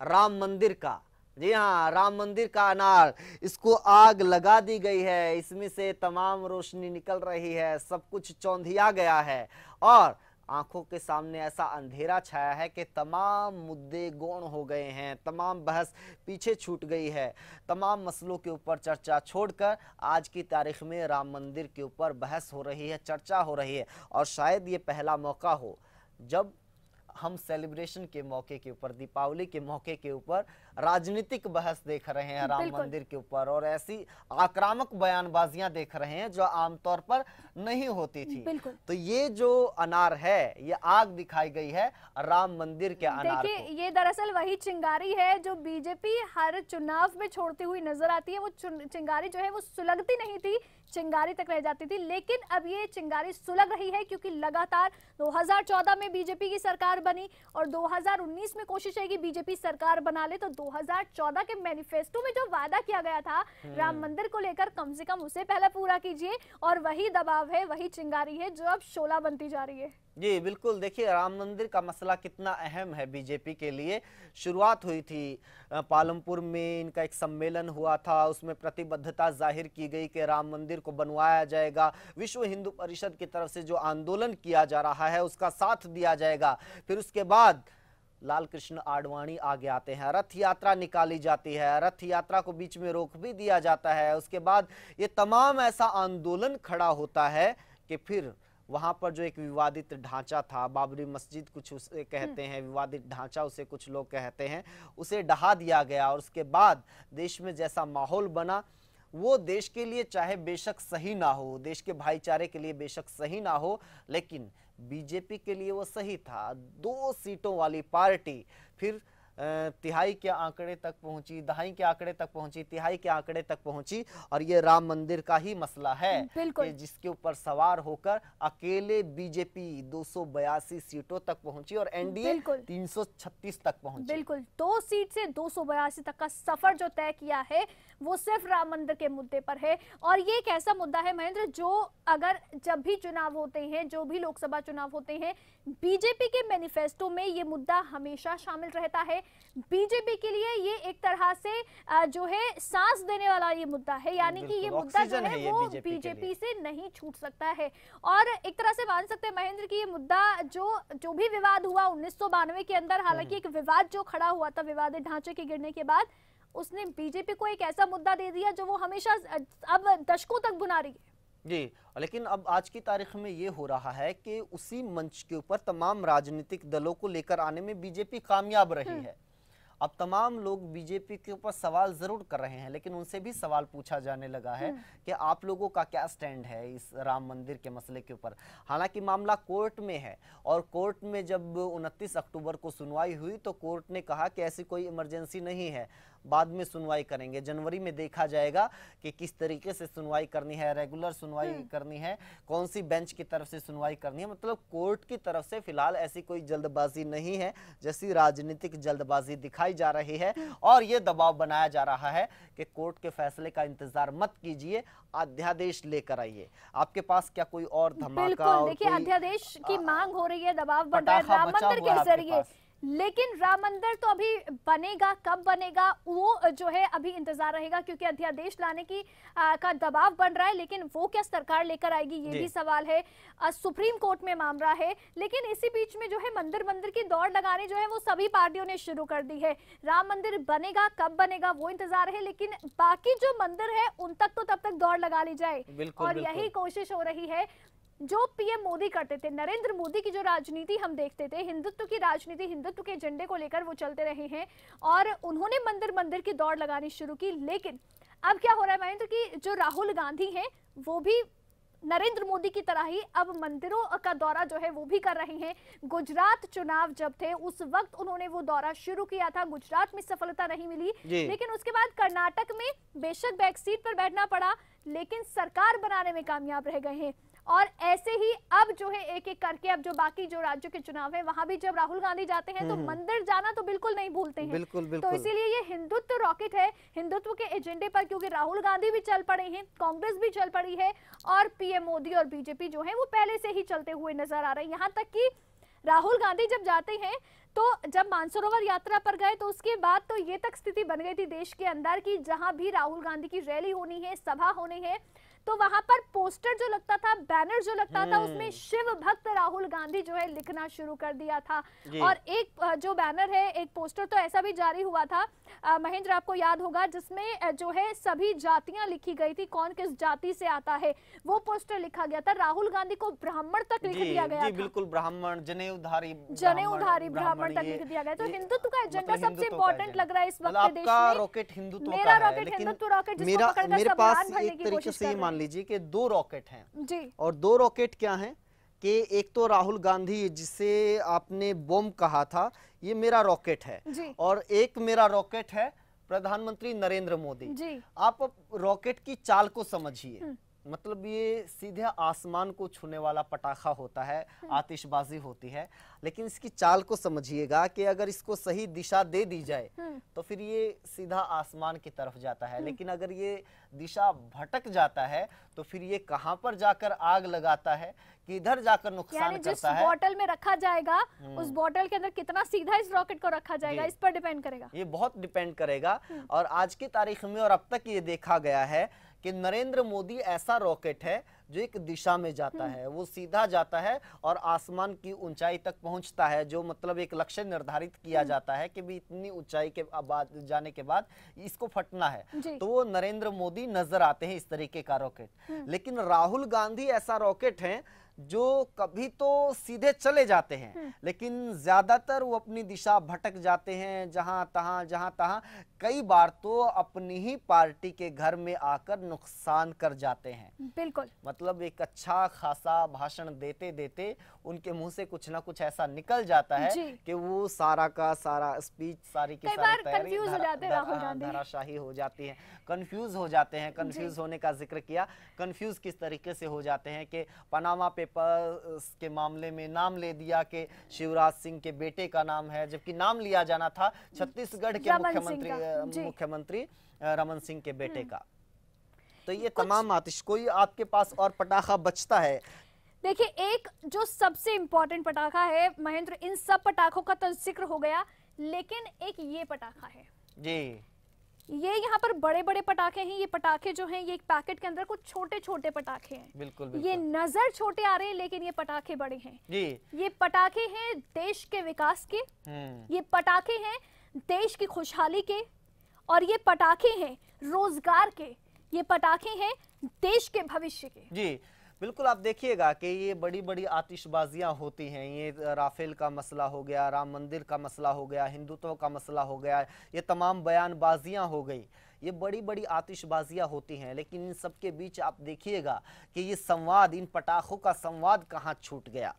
राम मंदिर का। जी हाँ राम मंदिर का अनार, इसको आग लगा दी गई है। इसमें से तमाम रोशनी निकल रही है, सब कुछ चौंधिया गया है। और आँखों के सामने ऐसा अंधेरा छाया है कि तमाम मुद्दे गौण हो गए हैं, तमाम बहस पीछे छूट गई है। तमाम मसलों के ऊपर चर्चा छोड़कर आज की तारीख में राम मंदिर के ऊपर बहस हो रही है, चर्चा हो रही है। और शायद ये पहला मौका हो, जब हम सेलिब्रेशन के मौके के ऊपर, दीपावली के मौके के ऊपर राजनीतिक बहस देख रहे हैं राम मंदिर के ऊपर और ऐसी आक्रामक बयानबाजियाँ देख रहे हैं जो आमतौर पर नहीं होती थी। तो ये जो अनार है ये आग दिखाई गई है राम मंदिर के अनार देखिए ये दरअसल वही चिंगारी है जो बीजेपी हर चुनाव में छोड़ती हुई नज़र आती है। वो चिंगारी जो है वो सुलगती नहीं थी चिंगारी तक रह जाती थी लेकिन अब ये चिंगारी सुलग रही है क्योंकि लगातार 2014 में बीजेपी की सरकार बनी और 2019 में कोशिश है कि बीजेपी सरकार बना ले तो 2014 के मैनिफेस्टो में जो वादा किया गया था राम मंदिर को लेकर कम से कम उसे पहले पूरा कीजिए और वही दबाव है वही चिंगारी है जो अब शोला बनती जा रही है। जी बिल्कुल। देखिए राम मंदिर का मसला कितना अहम है बीजेपी के लिए। शुरुआत हुई थी पालमपुर में इनका एक सम्मेलन हुआ था। उसमें प्रतिबद्धता ज़ाहिर की गई कि राम मंदिर को बनवाया जाएगा। विश्व हिंदू परिषद की तरफ़ से जो आंदोलन किया जा रहा है उसका साथ दिया जाएगा। फिर उसके बाद लाल कृष्ण आडवाणी आगे आते हैं। रथ यात्रा निकाली जाती है। रथ यात्रा को बीच में रोक भी दिया जाता है। उसके बाद ये तमाम ऐसा आंदोलन खड़ा होता है कि फिर वहाँ पर जो एक विवादित ढांचा था बाबरी मस्जिद कुछ उसे कहते हैं विवादित ढांचा उसे कुछ लोग कहते हैं उसे डहा दिया गया और उसके बाद देश में जैसा माहौल बना वो देश के लिए चाहे बेशक सही ना हो देश के भाईचारे के लिए बेशक सही ना हो लेकिन बीजेपी के लिए वो सही था। दो सीटों वाली पार्टी फिर तिहाई के आंकड़े तक पहुँची दहाई के आंकड़े तक पहुँची तिहाई के आंकड़े तक पहुँची और ये राम मंदिर का ही मसला है कि जिसके ऊपर सवार होकर अकेले बीजेपी 282 सीटों तक पहुँची और एनडीए बिल्कुल। 336 तक पहुँची। बिल्कुल दो सीट से दो सौ बयासी तक का सफ़र जो तय किया है वो सिर्फ़ राम मंदिर के मुद्दे पर है। और ये एक ऐसा मुद्दा है महेंद्र जो अगर जब भी चुनाव होते हैं जो भी लोकसभा चुनाव होते हैं बीजेपी के मैनिफेस्टो में ये मुद्दा हमेशा शामिल रहता है। बीजेपी के लिए ये एक तरह से जो है सांस देने वाला ये मुद्दा है। यानी कि ये मुद्दा जो है वो बीजेपी से नहीं छूट सकता है। और एक तरह से मान सकते हैं महेंद्र की ये मुद्दा जो जो भी विवाद हुआ उन्नीस सौ बानवे के अंदर हालाँकि एक विवाद जो खड़ा हुआ था विवादित ढांचे के गिरने के बाद उसने बीजेपी को एक ऐसा मुद्दा दे दिया जो वो हमेशा अब दशकों तक बुना रही है जी लेकिन अब आज की तारीख में ये हो रहा है कि उसी मंच के ऊपर तमाम राजनीतिक दलों को लेकर आने में बीजेपी कामयाब रही हम्म। है अब तमाम लोग बीजेपी के ऊपर सवाल ज़रूर कर रहे हैं लेकिन उनसे भी सवाल पूछा जाने लगा है हम्म। कि आप लोगों का क्या स्टैंड है इस राम मंदिर के मसले के ऊपर हालाँकि मामला कोर्ट में है और कोर्ट में जब 29 अक्टूबर को सुनवाई हुई तो कोर्ट ने कहा कि ऐसी कोई इमरजेंसी नहीं है बाद में सुनवाई करेंगे। जनवरी में देखा जाएगा कि किस तरीके से सुनवाई करनी है रेगुलर सुनवाई हम्म। करनी है कौन सी बेंच की तरफ़ से सुनवाई करनी है। मतलब कोर्ट की तरफ़ से फ़िलहाल ऐसी कोई जल्दबाजी नहीं है जैसी राजनीतिक जल्दबाजी दिखाई जा रही है। हम्म। और ये दबाव बनाया जा रहा है कि कोर्ट के फैसले का इंतज़ार मत कीजिए अध्यादेश लेकर आइए। आपके पास क्या कोई और धमाका देखिए अध्यादेश की मांग हो रही है दबाव बन रहा है राम मंदिर के ज़रिए। लेकिन राम मंदिर तो अभी बनेगा कब बनेगा वो जो है अभी इंतज़ार रहेगा क्योंकि अध्यादेश लाने की आ, का दबाव बन रहा है लेकिन वो क्या सरकार लेकर आएगी ये भी सवाल है। आ, सुप्रीम कोर्ट में मामला है लेकिन इसी बीच में जो है मंदिर मंदिर की दौड़ लगाने जो है वो सभी पार्टियों ने शुरू कर दी है। राम मंदिर बनेगा कब बनेगा वो इंतज़ार है लेकिन बाकी जो मंदिर है उन तक तो तब तक दौड़ लगा ली जाए। और यही कोशिश हो रही है जो पीएम मोदी करते थे नरेंद्र मोदी की जो राजनीति हम देखते थे हिंदुत्व की राजनीति हिंदुत्व के एजेंडे को लेकर वो चलते रहे हैं और उन्होंने मंदिर मंदिर की दौड़ लगानी शुरू की। लेकिन अब क्या हो रहा है महेंद्र की जो राहुल गांधी हैं वो भी नरेंद्र मोदी की तरह ही अब मंदिरों का दौरा जो है वो भी कर रहे हैं। गुजरात चुनाव जब थे उस वक्त उन्होंने वो दौरा शुरू किया था। गुजरात में सफलता नहीं मिली। लेकिन उसके बाद कर्नाटक में बेशक बैक सीट पर बैठना पड़ा लेकिन सरकार बनाने में कामयाब रह गए हैं। और ऐसे ही अब जो है एक एक करके अब जो बाकी जो राज्यों के चुनाव है वहाँ भी जब राहुल गांधी जाते हैं तो हम्म, हम्म। मंदिर जाना तो बिल्कुल नहीं भूलते हैं बिल्कुल, बिल्कुल। तो इसीलिए ये हिंदुत्व रॉकेट है हिंदुत्व के एजेंडे पर क्योंकि राहुल गांधी भी चल पड़े हैं कांग्रेस भी चल पड़ी है और पीएम मोदी और बीजेपी जो है वो पहले से ही चलते हुए नज़र आ रहे हैं यहाँ तक की राहुल गांधी जब जाते हैं तो जब मानसरोवर यात्रा पर गए तो उसके बाद तो ये तक स्थिति बन गई थी देश के अंदर की जहाँ भी राहुल गांधी की रैली होनी है सभा होनी है तो वहाँ पर पोस्टर जो लगता था बैनर जो लगता था उसमें हम्म। शिव भक्त राहुल गांधी जो है लिखना शुरू कर दिया था। और एक जो बैनर है एक पोस्टर तो ऐसा भी जारी हुआ था महेंद्र आपको याद होगा जिसमें जो है सभी जातियाँ लिखी गई थी कौन किस जाति से आता है वो पोस्टर लिखा गया था। राहुल गांधी को ब्राह्मण तक लिख दिया गया बिल्कुल ब्राह्मण जने उधारी जने उधारी ब्राह्मण तक लिख दिया गया तो हिंदुत्व का एजेंडा मतलब सबसे इम्पोर्टेंट लग रहा है इस वक्त देश में। रॉकेट हिंदुत्व मेरा रॉकेट हिंदुत्व रॉकेट मेरा मेरे पास एक तरीके से मान लीजिए कि दो रॉकेट हैं। जी। और दो रॉकेट क्या हैं कि एक तो राहुल गांधी जिसे आपने बम कहा था ये मेरा रॉकेट है। और एक मेरा रॉकेट है प्रधानमंत्री नरेंद्र मोदी। जी। आप रॉकेट की चाल को समझिए। हम्म। मतलब ये सीधे आसमान को छूने वाला पटाखा होता है हम्म। आतिशबाजी होती है। लेकिन इसकी चाल को समझिएगा कि अगर इसको सही दिशा दे दी जाए हम्म। तो फिर ये सीधा आसमान की तरफ़ जाता है। हम्म। लेकिन अगर ये दिशा भटक जाता है तो फिर ये कहाँ पर जाकर आग लगाता है कि इधर जाकर नुकसान करता है? बॉटल में रखा जाएगा उस बॉटल के अंदर कितना सीधा इस रॉकेट को रखा जाएगा इस पर डिपेंड करेगा। ये बहुत डिपेंड करेगा। और आज की तारीख में और अब तक ये देखा गया है कि नरेंद्र मोदी ऐसा रॉकेट है जो एक दिशा में जाता हम्म। है वो सीधा जाता है और आसमान की ऊंचाई तक पहुँचता है जो मतलब एक लक्ष्य निर्धारित किया हम्म। जाता है कि भी इतनी ऊंचाई के बाद जाने के बाद इसको फटना है तो वो नरेंद्र मोदी नज़र आते हैं इस तरीके का रॉकेट हम्म। लेकिन राहुल गांधी ऐसा रॉकेट है जो कभी तो सीधे चले जाते हैं हम्म। लेकिन ज़्यादातर वो अपनी दिशा भटक जाते हैं जहाँ तहां जहाँ तहां। कई बार तो अपनी ही पार्टी के घर में आकर नुकसान कर जाते हैं। बिल्कुल। मतलब एक अच्छा खासा भाषण देते देते उनके मुँह से कुछ ना कुछ ऐसा निकल जाता है कि वो सारा का सारा स्पीच सारी की सारी तैयारी धराशाही हो जाती है। कंफ्यूज हो जाते हैं कंफ्यूज होने का ज़िक्र किया। कंफ्यूज किस तरीके से हो जाते हैं कि पनामा पे पेपर के मामले में नाम ले दिया कि शिवराज सिंह के बेटे का नाम है जबकि नाम लिया जाना था छत्तीसगढ़ के मुख्यमंत्री। मुख्यमंत्री रमन सिंह के बेटे का। तो ये तमाम आतिश कोई आपके पास और पटाखा बचता है? देखिए एक जो सबसे इम्पोर्टेंट पटाखा है महेंद्र इन सब पटाखों का तो ज़िक्र हो गया लेकिन एक ये पटाखा है। जी। ये यहाँ पर बड़े बड़े पटाखे हैं ये पटाखे जो हैं ये एक पैकेट के अंदर कुछ छोटे छोटे पटाखे हैं। बिल्कुल बिल्कुल। ये नज़र छोटे आ रहे हैं लेकिन ये पटाखे बड़े हैं। जी। ये पटाखे हैं देश के विकास के। हम्म। ये पटाखे हैं देश की खुशहाली के। और ये पटाखे हैं रोज़गार के। ये पटाखे हैं देश के भविष्य के। जी। बिल्कुल आप देखिएगा कि ये बड़ी बड़ी आतिशबाजियाँ होती हैं। ये राफेल का मसला हो गया, राम मंदिर का मसला हो गया, हिंदुत्व का मसला हो गया, ये तमाम बयानबाजियाँ हो गई। ये बड़ी बड़ी आतिशबाजियाँ होती हैं, लेकिन इन सब के बीच आप देखिएगा कि ये संवाद, इन पटाखों का संवाद कहाँ छूट गया?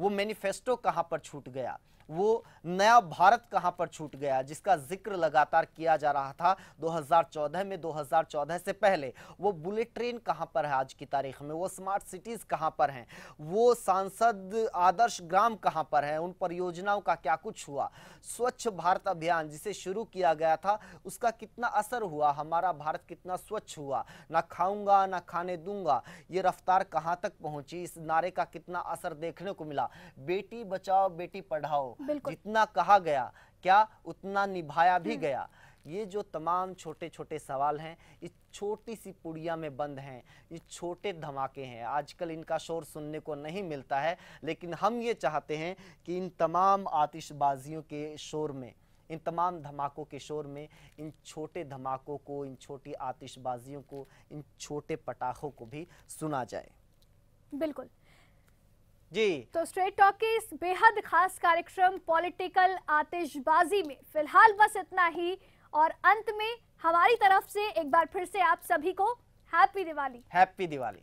वो मैनिफेस्टो कहाँ पर छूट गया? वो नया भारत कहाँ पर छूट गया, जिसका ज़िक्र लगातार किया जा रहा था 2014 में 2014 से पहले। वो बुलेट ट्रेन कहाँ पर है आज की तारीख में? वो स्मार्ट सिटीज़ कहाँ पर हैं? वो सांसद आदर्श ग्राम कहाँ पर है? उन परियोजनाओं का क्या कुछ हुआ? स्वच्छ भारत अभियान जिसे शुरू किया गया था, उसका कितना असर हुआ? हमारा भारत कितना स्वच्छ हुआ? ना खाऊँगा, ना खाने दूँगा। ये रफ्तार कहाँ तक पहुँची? इस नारे का कितना असर देखने को मिला? बेटी बचाओ, बेटी पढ़ाओ। जितना कहा गया क्या उतना निभाया भी गया। ये जो तमाम छोटे छोटे सवाल हैं इस छोटी सी पुड़िया में बंद हैं ये छोटे धमाके हैं। आजकल इनका शोर सुनने को नहीं मिलता है लेकिन हम ये चाहते हैं कि इन तमाम आतिशबाजियों के शोर में इन तमाम धमाकों के शोर में इन छोटे धमाकों को इन छोटी आतिशबाजियों को इन छोटे पटाखों को भी सुना जाए। बिल्कुल। जी। तो स्ट्रेट टॉक के इस बेहद खास कार्यक्रम पॉलिटिकल आतिशबाजी में फ़िलहाल बस इतना ही और अंत में हमारी तरफ़ से एक बार फिर से आप सभी को हैप्पी दिवाली हैप्पी दिवाली